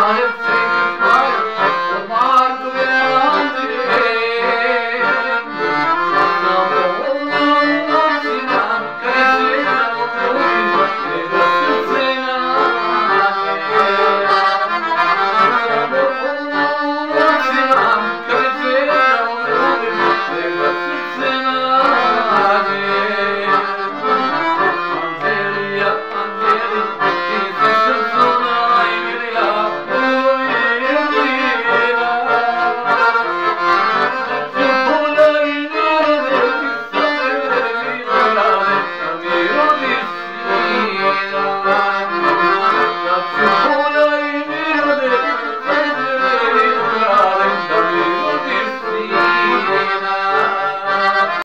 I am.